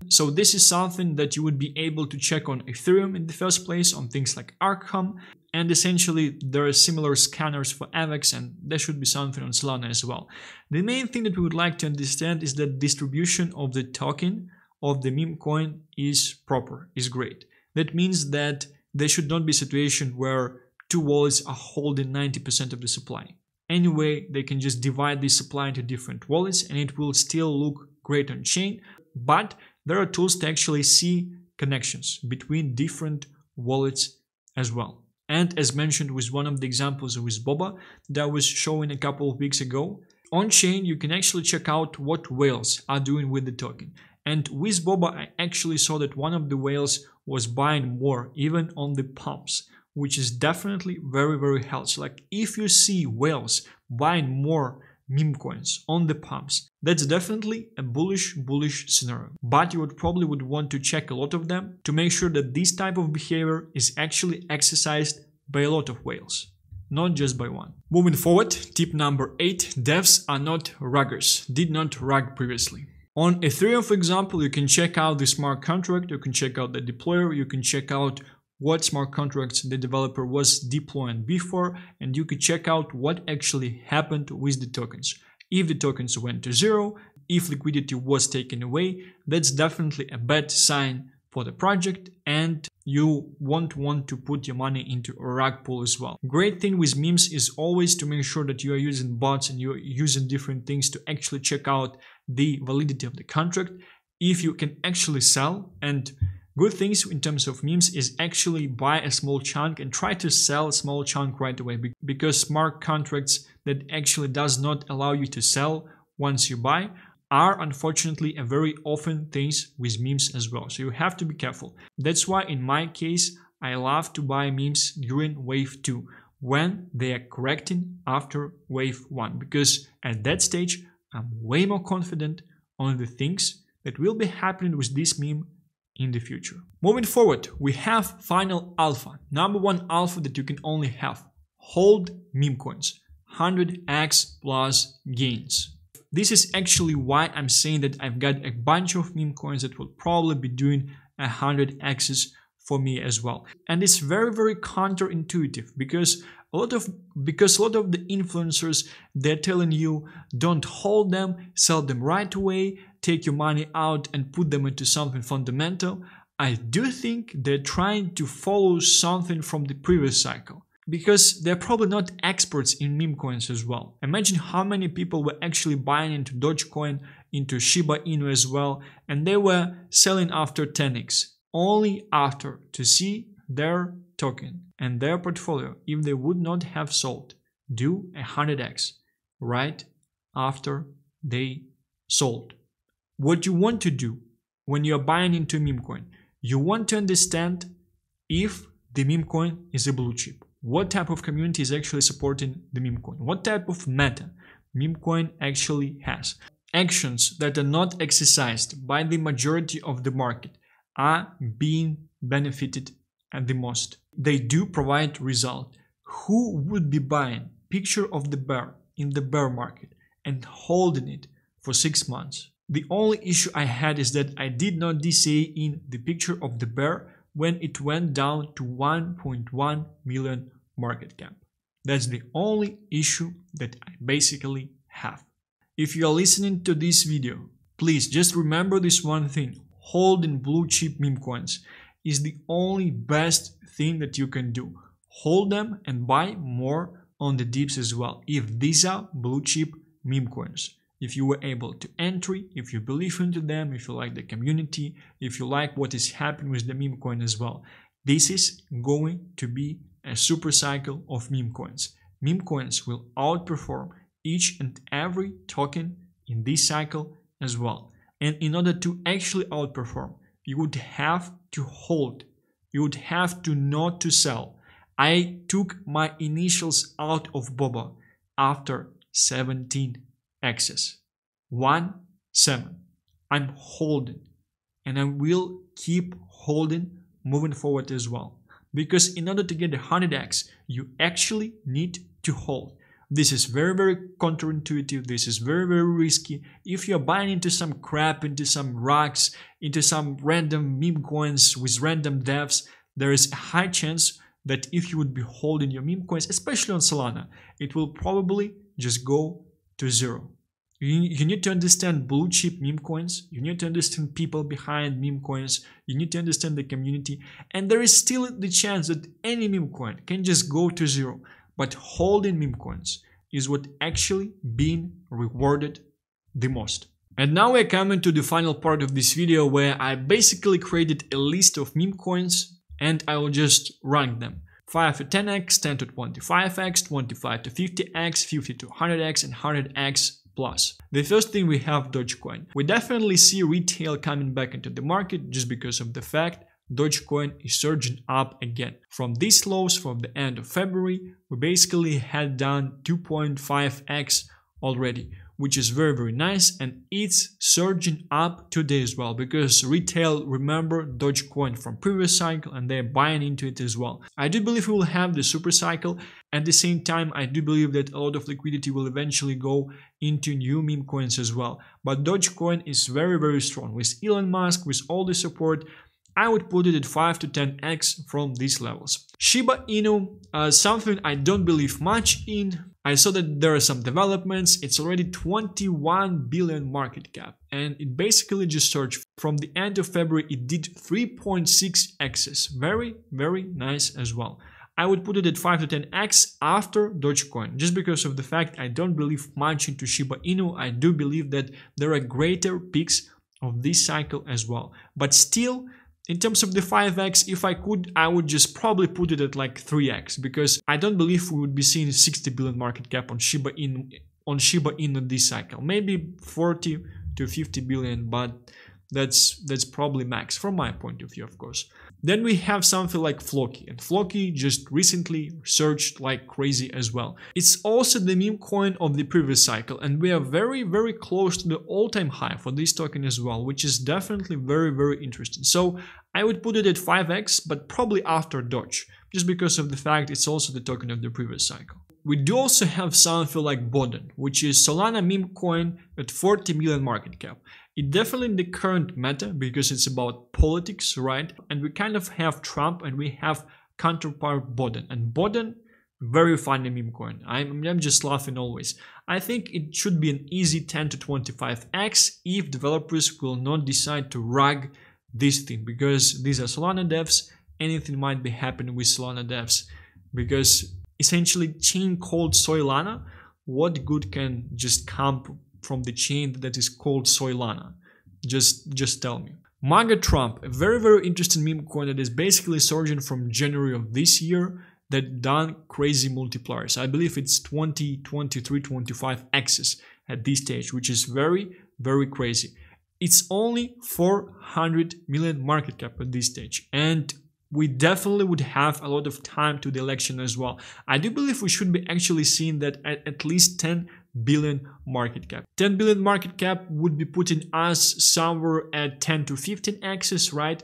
S1: so this is something that you would be able to check on Ethereum in the first place on things like Arkham and essentially there are similar scanners for AVAX and there should be something on Solana as well. The main thing that we would like to understand is that distribution of the token of the meme coin is proper, is great. That means that there should not be a situation where two wallets are holding 90% of the supply. Anyway, they can just divide the supply into different wallets and it will still look great on chain, but there are tools to actually see connections between different wallets as well. And as mentioned with one of the examples with Bobo that I was showing a couple of weeks ago, on chain you can actually check out what whales are doing with the token. And with Bobo, I actually saw that one of the whales was buying more, even on the pumps, which is definitely very, very healthy. Like if you see whales buying more meme coins on the pumps. That's definitely a bullish, bullish scenario. But you would probably would want to check a lot of them to make sure that this type of behavior is actually exercised by a lot of whales, not just by one. Moving forward, tip number 8, devs are not ruggers, did not rug previously. On Ethereum, for example, you can check out the smart contract, you can check out the deployer, you can check out what smart contracts the developer was deploying before and you could check out what actually happened with the tokens. If the tokens went to zero, if liquidity was taken away, that's definitely a bad sign for the project and you won't want to put your money into a rug pull as well. Great thing with memes is always to make sure that you are using bots and you're using different things to actually check out the validity of the contract. If you can actually sell and Good things in terms of memes is actually buy a small chunk and try to sell a small chunk right away because smart contracts that actually does not allow you to sell once you buy are unfortunately a very often things with memes as well. So you have to be careful. That's why in my case, I love to buy memes during wave 2 when they are correcting after wave 1 because at that stage I'm way more confident on the things that will be happening with this meme in the future. Moving forward, we have final alpha, number one alpha that you can only have. Hold meme coins, 100x plus gains. This is actually why I'm saying that I've got a bunch of meme coins that will probably be doing 100x's for me as well. And it's very, very counterintuitive because a lot of because a lot of the influencers they're telling you don't hold them, sell them right away, take your money out and put them into something fundamental. I do think they're trying to follow something from the previous cycle because they're probably not experts in meme coins as well. Imagine how many people were actually buying into Dogecoin, into Shiba Inu as well, and they were selling after 10x only after to see their token and their portfolio if they would not have sold do a 100x right after they sold. What you want to do when you're buying into meme coin, you want to understand if the meme coin is a blue chip. What type of community is actually supporting the meme coin? What type of meta meme coin actually has? Actions that are not exercised by the majority of the market are being benefited at the most. They do provide result. Who would be buying picture of the bear in the bear market and holding it for six months? The only issue I had is that I did not DCA in the picture of the bear when it went down to 1.1 million market cap. That's the only issue that I basically have. If you are listening to this video, please just remember this one thing holding blue chip meme coins is the only best thing that you can do. Hold them and buy more on the dips as well. If these are blue chip meme coins, if you were able to entry, if you believe into them, if you like the community, if you like what is happening with the meme coin as well, this is going to be a super cycle of meme coins. Meme coins will outperform each and every token in this cycle as well. And in order to actually outperform, you would have to hold. You would have to not to sell. I took my initials out of Bobo after 17 X's. 1 7. I'm holding and I will keep holding moving forward as well. Because in order to get the 100x, you actually need to hold. This is very, very counterintuitive. This is very, very risky. If you're buying into some crap, into some rocks, into some random meme coins with random devs, there is a high chance that if you would be holding your meme coins, especially on Solana, it will probably just go to zero. You, you need to understand blue chip meme coins. You need to understand people behind meme coins. You need to understand the community. And there is still the chance that any meme coin can just go to zero. But holding meme coins is what actually being rewarded the most. And now we're coming to the final part of this video where I basically created a list of meme coins and I will just rank them. 5 to 10x, 10 to 25x, 25 to 50x, 50 to 100x and 100x plus. The first thing we have Dogecoin. We definitely see retail coming back into the market just because of the fact Dogecoin is surging up again. From these lows from the end of February, we basically had done 2.5x already, which is very very nice and it's surging up today as well because retail remember Dogecoin from previous cycle and they're buying into it as well. I do believe we will have the super cycle at the same time I do believe that a lot of liquidity will eventually go into new meme coins as well. But Dogecoin is very very strong with Elon Musk with all the support I would put it at 5 to 10x from these levels. Shiba Inu, uh, something I don't believe much in. I saw that there are some developments. It's already 21 billion market cap and it basically just surged. From the end of February, it did 3.6x's. Very, very nice as well. I would put it at 5 to 10x after Dogecoin, just because of the fact I don't believe much into Shiba Inu. I do believe that there are greater peaks of this cycle as well. But still, in terms of the 5x, if I could, I would just probably put it at like 3x because I don't believe we would be seeing 60 billion market cap on Shiba in on Shiba Inu this cycle. Maybe 40 to 50 billion, but that's that's probably max from my point of view, of course. Then we have something like Floki, and Floki just recently surged like crazy as well. It's also the meme coin of the previous cycle, and we are very, very close to the all-time high for this token as well, which is definitely very, very interesting. So I would put it at 5x, but probably after Doge, just because of the fact it's also the token of the previous cycle. We do also have something like Boden, which is Solana meme coin at 40 million market cap. It definitely in the current matter because it's about politics, right? And we kind of have Trump and we have counterpart Boden. And Boden, very funny meme coin. I'm, I'm just laughing always. I think it should be an easy 10 to 25x if developers will not decide to rug this thing because these are Solana devs. Anything might be happening with Solana devs because essentially chain called Solana, what good can just come from the chain that is called Solana? Just just tell me. MAGA Trump, a very very interesting meme coin that is basically surging from January of this year that done crazy multipliers. I believe it's 20, 23, 25 x's at this stage, which is very very crazy. It's only 400 million market cap at this stage and we definitely would have a lot of time to the election as well. I do believe we should be actually seeing that at at least 10 billion market cap. 10 billion market cap would be putting us somewhere at 10 to 15 axis, right?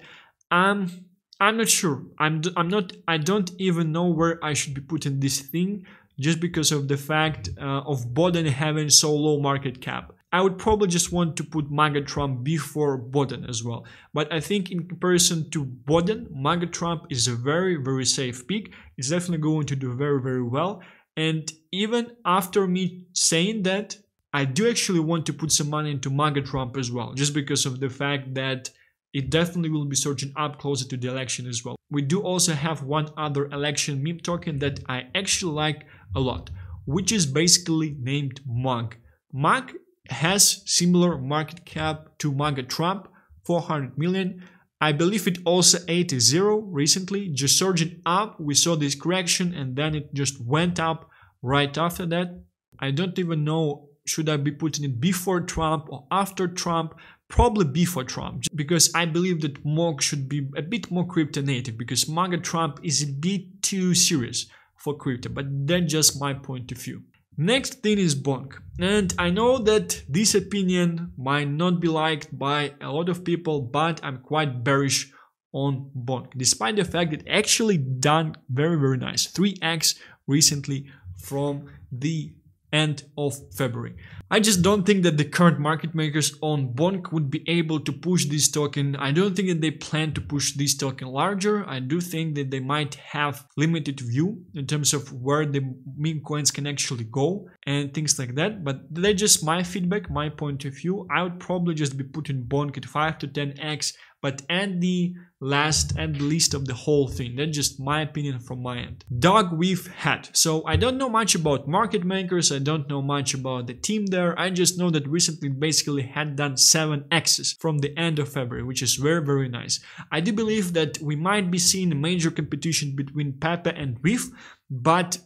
S1: Um, I'm not sure. I'm I'm not. I don't even know where I should be putting this thing, just because of the fact uh, of Boden having so low market cap. I would probably just want to put MAGA Trump before Boden as well. But I think in comparison to Boden, MAGA Trump is a very, very safe pick. It's definitely going to do very, very well. And even after me saying that, I do actually want to put some money into MAGA Trump as well, just because of the fact that it definitely will be surging up closer to the election as well. We do also have one other election meme token that I actually like a lot, which is basically named MOG. MOG has similar market cap to MAGA Trump, 400 million. I believe it also ate a zero recently, just surging up. We saw this correction and then it just went up right after that. I don't even know should I be putting it before Trump or after Trump. Probably before Trump, because I believe that MOG should be a bit more crypto native because MAGA Trump is a bit too serious for crypto, but that's just my point of view. Next thing is Bonk. And I know that this opinion might not be liked by a lot of people, but I'm quite bearish on Bonk, despite the fact that actually done very, very nice. 3x recently from the end of February. I just don't think that the current market makers on Bonk would be able to push this token. I don't think that they plan to push this token larger. I do think that they might have limited view in terms of where the meme coins can actually go and things like that. But that's just my feedback, my point of view. I would probably just be putting Bonk at 5 to 10x but at the last and least of the whole thing. That's just my opinion from my end. dogwifhat. So I don't know much about market makers. I don't know much about the team there. I just know that recently basically had done 7 X's from the end of February, which is very, very nice. I do believe that we might be seeing a major competition between Pepe and WIF, but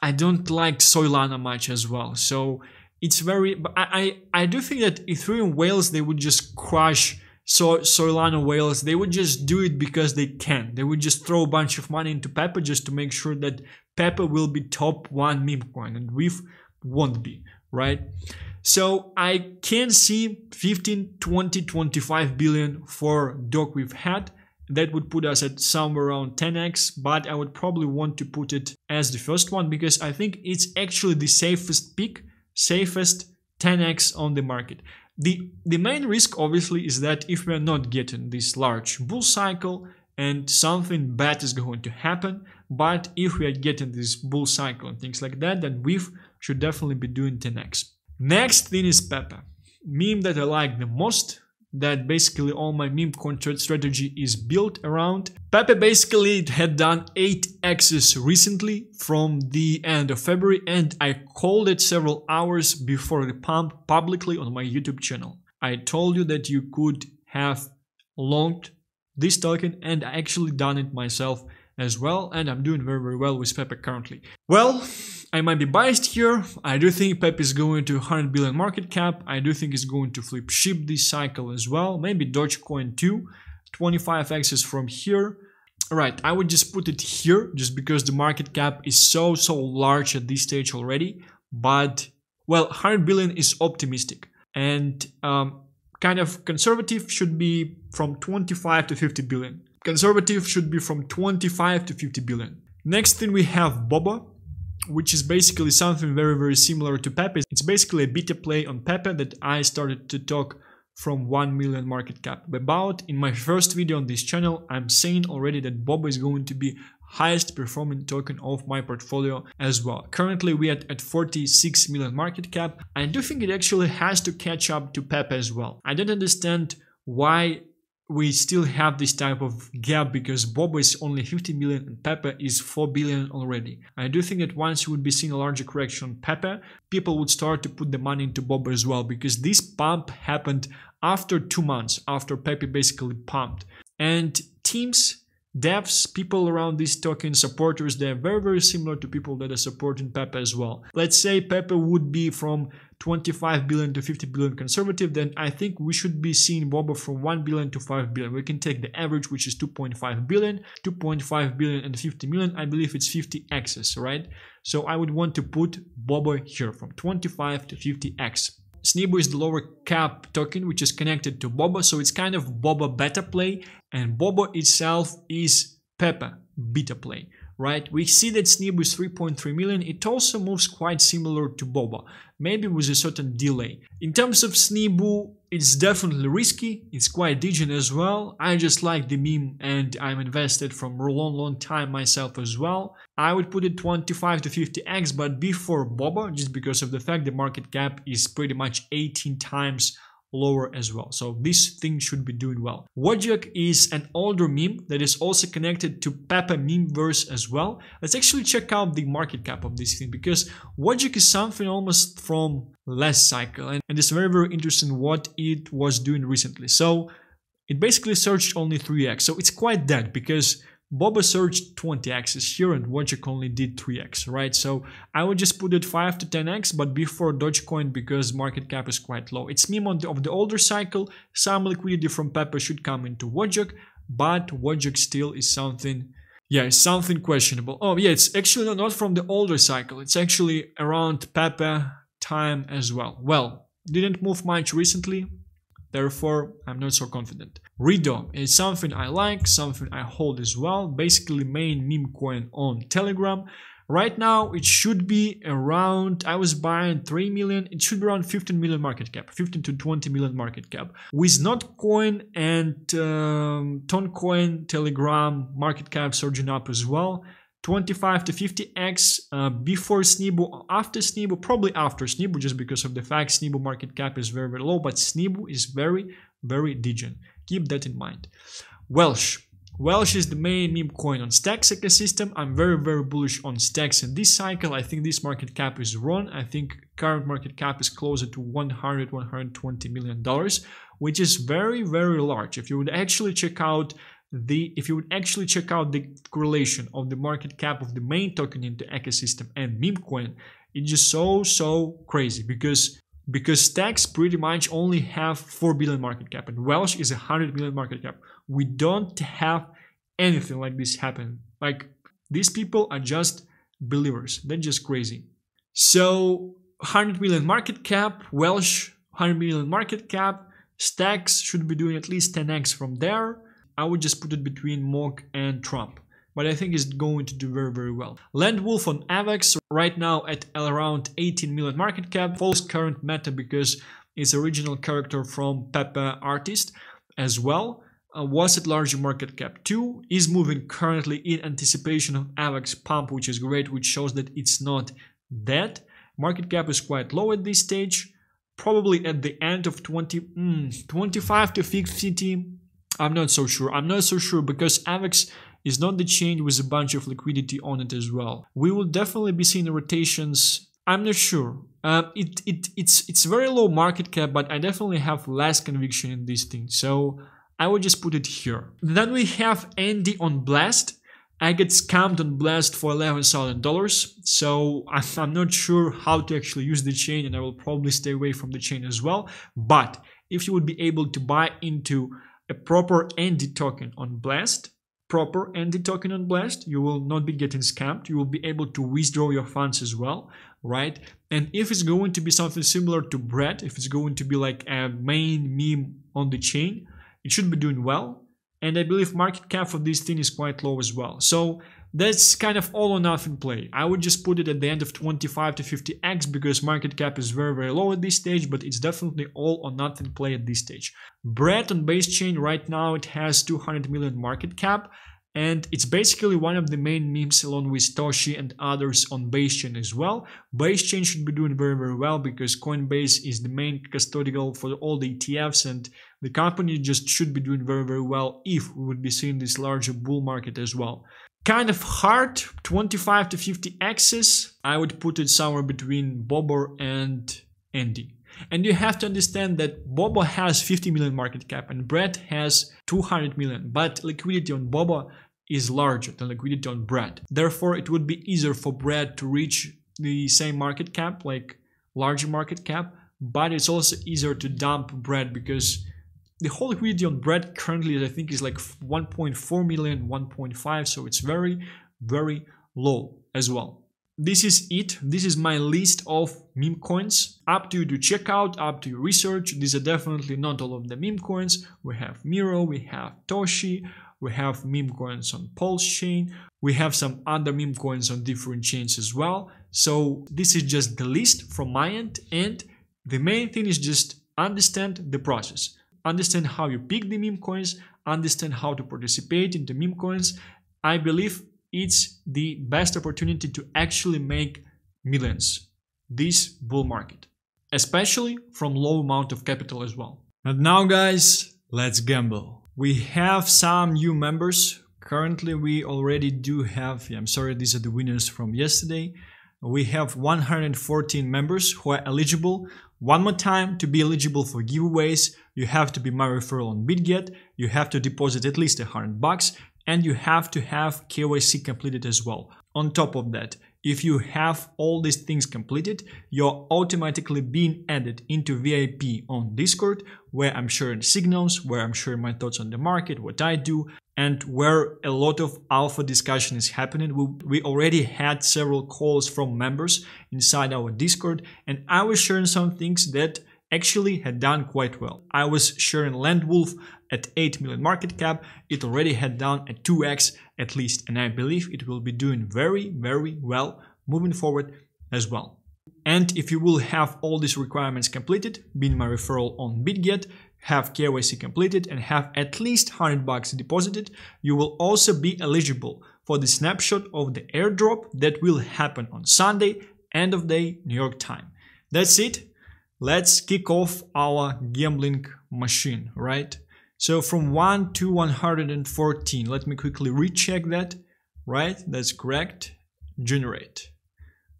S1: I don't like Solana much as well. So it's very, I, I, I do think that Ethereum whales, they would just crush so Solana whales, they would just do it because they can. They would just throw a bunch of money into Pepe just to make sure that Pepe will be top one meme coin and WIF won't be, right? So I can see 15, 20, 25 billion for dogwifhat. That would put us at somewhere around 10x, but I would probably want to put it as the first one because I think it's actually the safest pick, safest 10x on the market. The, the main risk obviously is that if we are not getting this large bull cycle and something bad is going to happen, but if we are getting this bull cycle and things like that, then we should definitely be doing 10x. Next thing is Pepe. Meme that I like the most that basically all my meme contract strategy is built around. Pepe basically had done 8 X's recently from the end of February and I called it several hours before the pump publicly on my YouTube channel. I told you that you could have longed this token and I actually done it myself as well and I'm doing very very well with Pepe currently. Well, I might be biased here. I do think Pepe is going to 100 billion market cap. I do think it's going to flip SHIB this cycle as well. Maybe Dogecoin too. 25x is from here. Right, I would just put it here just because the market cap is so so large at this stage already. But well, 100 billion is optimistic and um, kind of conservative should be from 25 to 50 billion. Conservative should be from 25 to 50 billion. Next thing we have Bobo which is basically something very very similar to Pepe. It's basically a beta play on Pepe that I started to talk from 1 million market cap. About in my first video on this channel, I'm saying already that Bobo is going to be highest performing token of my portfolio as well. Currently we are at 46 million market cap. I do think it actually has to catch up to Pepe as well. I don't understand why we still have this type of gap because Bobo is only 50 million and Pepe is 4 billion already. I do think that once you would be seeing a larger correction on Pepe, people would start to put the money into Bobo as well because this pump happened after two months after Pepe basically pumped. And teams devs, people around this token, supporters, they're very, very similar to people that are supporting Pepe as well. Let's say Pepe would be from 25 billion to 50 billion conservative, then I think we should be seeing Bobo from 1 billion to 5 billion. We can take the average, which is 2.5 billion, 2.5 billion and 50 million. I believe it's 50 x's, right? So I would want to put Bobo here from 25 to 50x. Snibbu is the lower cap token which is connected to Bobo, so it's kind of Bobo beta play, and Bobo itself is Pepe beta play right? We see that Snibbu is 3.3 million. It also moves quite similar to Bobo, maybe with a certain delay. In terms of Snibbu, it's definitely risky. It's quite degen as well. I just like the meme and I'm invested from a long, long time myself as well. I would put it 25 to 50x, but before Bobo, just because of the fact the market cap is pretty much 18 times lower as well. So this thing should be doing well. Wojak is an older meme that is also connected to Pepe Memeverse as well. Let's actually check out the market cap of this thing because Wojak is something almost from last cycle and, and it's very very interesting what it was doing recently. So it basically surged only 3x. So it's quite dead because Bobo surged 20x here and Wojak only did 3x, right? So I would just put it 5 to 10x, but before Dogecoin because market cap is quite low. It's meme on the, of the older cycle, some liquidity from Pepe should come into Wojak, but Wojak still is something, yeah, something questionable. Oh yeah, it's actually not from the older cycle, it's actually around Pepe time as well. Well, didn't move much recently, Therefore, I'm not so confident. REDO is something I like, something I hold as well. Basically, main meme coin on Telegram. Right now, it should be around, I was buying 3 million, it should be around 15 million market cap, 15 to 20 million market cap. With Notcoin and um, Toncoin, Telegram market cap surging up as well. 25 to 50x uh, before Snibbu, after Snibbu, probably after Snibbu, just because of the fact Snibbu market cap is very, very low, but Snibbu is very, very degen. Keep that in mind. Welsh. Welsh is the main meme coin on Stacks ecosystem. I'm very, very bullish on Stacks in this cycle. I think this market cap is wrong. I think current market cap is closer to 100, 120 million dollars, which is very, very large. If you would actually check out the if you would actually check out the correlation of the market cap of the main token in the ecosystem and meme coin, it's just so so crazy because because stacks pretty much only have 4 billion market cap and welsh is a 100 million market cap. We don't have anything like this happen. Like these people are just believers. They're just crazy. So 100 million market cap welsh 100 million market cap stacks should be doing at least 10x from there. I would just put it between MOG and Trump. But I think it's going to do very, very well. Landwolf on AVAX right now at around 18 million market cap. Follows current meta because it's original character from Pepe artist as well. Uh, was at larger market cap too. Is moving currently in anticipation of AVAX pump, which is great, which shows that it's not dead. Market cap is quite low at this stage. Probably at the end of 20, mm, 25 to 50 I'm not so sure. I'm not so sure because AVAX is not the chain with a bunch of liquidity on it as well. We will definitely be seeing rotations. I'm not sure. Uh, it, it it's it's very low market cap, but I definitely have less conviction in this thing. So I will just put it here. Then we have Andy on Blast. I get scammed on Blast for $11,000, so I'm not sure how to actually use the chain and I will probably stay away from the chain as well. But if you would be able to buy into a proper Andy token on Blast, proper Andy token on Blast, you will not be getting scammed. You will be able to withdraw your funds as well, right? And if it's going to be something similar to Brett, if it's going to be like a main meme on the chain, it should be doing well. And I believe market cap for this thing is quite low as well. So that's kind of all or nothing play. I would just put it at the end of 25 to 50x because market cap is very very low at this stage, but it's definitely all or nothing play at this stage. Brett on base chain right now it has 200 million market cap and it's basically one of the main memes along with Toshi and others on Base Chain as well. Base Chain should be doing very very well because Coinbase is the main custodial for all the ETFs and the company just should be doing very very well if we would be seeing this larger bull market as well. Kind of hard, 25 to 50 x's. I would put it somewhere between Bobo and Andy. And you have to understand that Bobo has 50 million market cap and Brett has 200 million, but liquidity on Bobo is larger than liquidity on Brett. Therefore, it would be easier for Brett to reach the same market cap, like larger market cap, but it's also easier to dump Brett because the whole on Brett currently, I think, is like 1.4 million, 1.5, so it's very, very low as well. This is it. This is my list of meme coins. Up to you to check out, up to your research. These are definitely not all of the meme coins. We have Myro, we have Toshi, we have meme coins on Pulse chain, we have some other meme coins on different chains as well. So this is just the list from my end and the main thing is just understand the process. Understand how you pick the meme coins, understand how to participate in the meme coins. I believe it's the best opportunity to actually make millions this bull market, especially from low amount of capital as well. And now guys, let's gamble. We have some new members. Currently, we already do have, I'm sorry, these are the winners from yesterday. We have 114 members who are eligible. One more time, to be eligible for giveaways, you have to be my referral on BitGet, you have to deposit at least 100 bucks, and you have to have KYC completed as well. On top of that, if you have all these things completed, you're automatically being added into VIP on Discord, where I'm sharing signals, where I'm sharing my thoughts on the market, what I do, and where a lot of alpha discussion is happening. We, we already had several calls from members inside our Discord, and I was sharing some things that actually had done quite well. I was sharing Landwolf at 8 million market cap. It already had done at 2x at least, and I believe it will be doing very, very well moving forward as well. And if you will have all these requirements completed, being my referral on BitGet, have KYC completed and have at least 100 bucks deposited, you will also be eligible for the snapshot of the airdrop that will happen on Sunday, end of day, New York time. That's it. Let's kick off our gambling machine, right? So from 1 to 114, let me quickly recheck that, right? That's correct. Generate.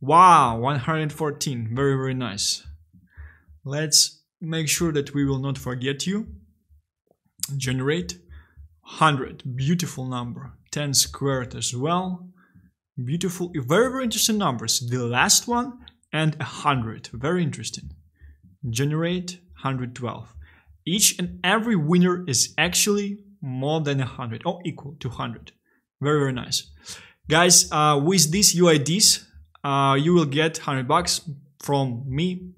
S1: Wow, 114, very, very nice. Let's make sure that we will not forget you. Generate. 100, beautiful number. 10 squared as well. Beautiful, very, very interesting numbers. The last one and 100, very interesting. Generate 112 each and every winner is actually more than 100 or equal to 100 very very nice guys uh, with these uids uh, you will get 100 bucks from me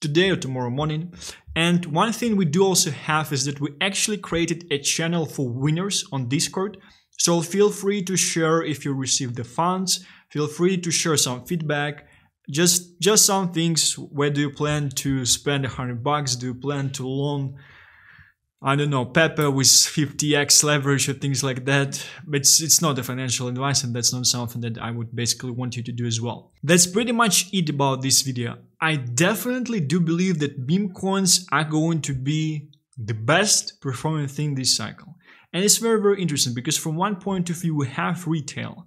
S1: today or tomorrow morning. And one thing we do also have is that we actually created a channel for winners on discord. So feel free to share if you receive the funds. Feel free to share some feedback. Just just some things. Where do you plan to spend a hundred bucks? Do you plan to loan I don't know, Pepe with 50x leverage or things like that. But it's, it's not a financial advice and that's not something that I would basically want you to do as well. That's pretty much it about this video. I definitely do believe that meme coins are going to be the best performing thing this cycle. And it's very, very interesting because from one point of view, we have retail.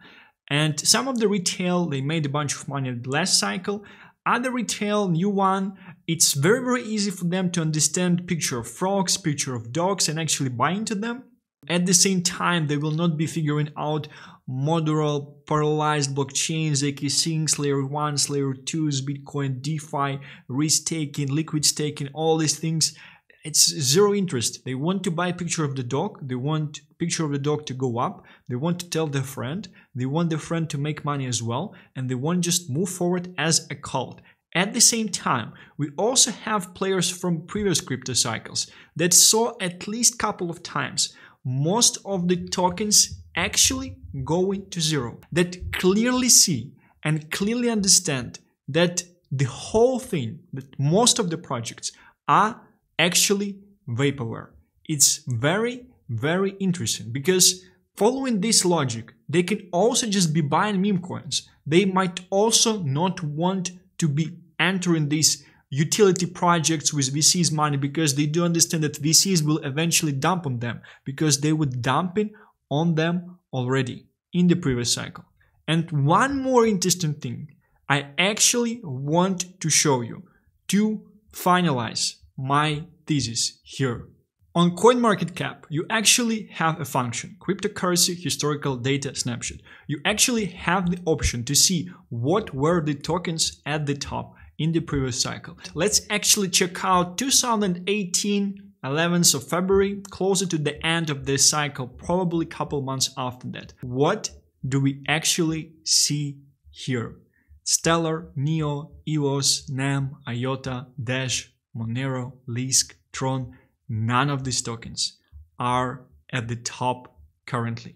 S1: And some of the retail, they made a bunch of money last cycle. Other retail, new one, it's very very easy for them to understand picture of frogs, picture of dogs and actually buy into them. At the same time, they will not be figuring out modular parallelized blockchains, aka Sinks, layer 1s, layer 2s, Bitcoin, DeFi, risk taking, liquid staking, all these things. It's zero interest. They want to buy a picture of the dog. They want picture of the dog to go up. They want to tell their friend. They want their friend to make money as well. And they want just move forward as a cult. At the same time, we also have players from previous crypto cycles that saw at least couple of times most of the tokens actually going to zero, that clearly see and clearly understand that the whole thing, that most of the projects are actually vaporware. It's very, very interesting because following this logic, they can also just be buying meme coins. They might also not want to be entering these utility projects with VCs money because they do understand that VCs will eventually dump on them because they were dumping on them already in the previous cycle. And one more interesting thing I actually want to show you to finalize my thesis here. On CoinMarketCap, you actually have a function, cryptocurrency historical data snapshot. You actually have the option to see what were the tokens at the top in the previous cycle. Let's actually check out 2018 11th of February, closer to the end of this cycle, probably a couple months after that. What do we actually see here? Stellar, Neo, EOS, NEM, IOTA, Dash, Monero, Lisk, Tron, none of these tokens are at the top currently.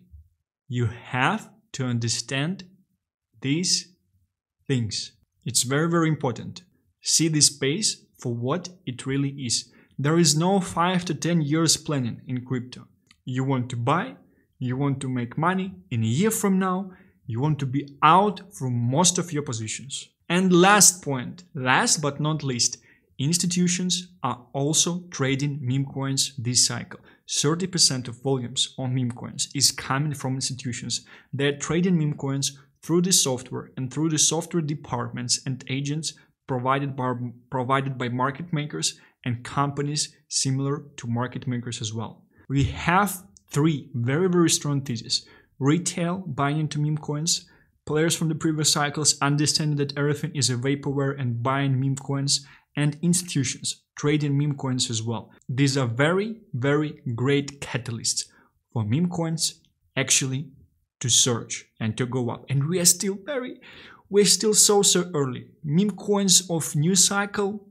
S1: You have to understand these things. It's very, very important. See this space for what it really is. There is no 5 to 10 years planning in crypto. You want to buy, you want to make money in a year from now, you want to be out from most of your positions. And last point, last but not least, institutions are also trading meme coins this cycle. 30% of volumes on meme coins is coming from institutions. They're trading meme coins through the software and through the software departments and agents provided by, provided by market makers and companies similar to market makers as well. We have three very, very strong theses retail buying into meme coins, players from the previous cycles understanding that everything is a vaporware and buying meme coins, and institutions trading meme coins as well. These are very, very great catalysts for meme coins actually to search and to go up. And we are still very, we're still so, so early. Meme coins of new cycle,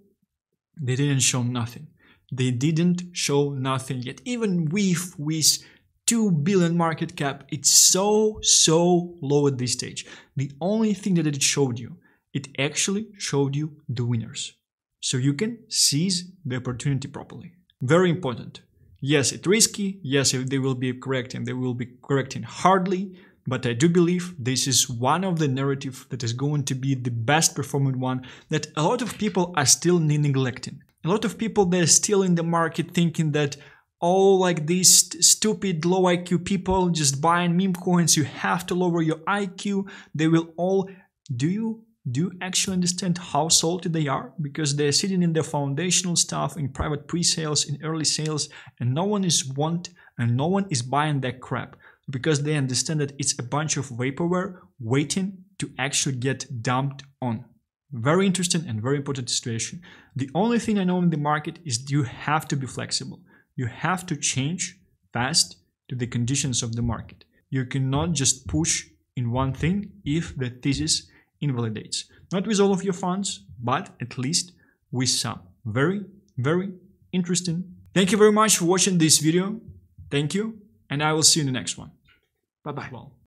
S1: they didn't show nothing. They didn't show nothing yet. Even with, with 2 billion market cap. It's so, so low at this stage. The only thing that it showed you, it actually showed you the winners. So you can seize the opportunity properly. Very important. Yes, it's risky. Yes, they will be correcting. They will be correcting hardly. But I do believe this is one of the narrative that is going to be the best performing one that a lot of people are still neglecting. A lot of people they're still in the market thinking that all like these st stupid low IQ people just buying meme coins. You have to lower your IQ. They will all. Do you do you actually understand how salty they are? Because they're sitting in their foundational stuff, in private pre-sales, in early sales, and no one is want and no one is buying that crap because they understand that it's a bunch of vaporware waiting to actually get dumped on. Very interesting and very important situation. The only thing I know in the market is you have to be flexible you have to change fast to the conditions of the market. You cannot just push in one thing if the thesis invalidates. Not with all of your funds, but at least with some. Very, very interesting. Thank you very much for watching this video. Thank you, and I will see you in the next one. Bye-bye.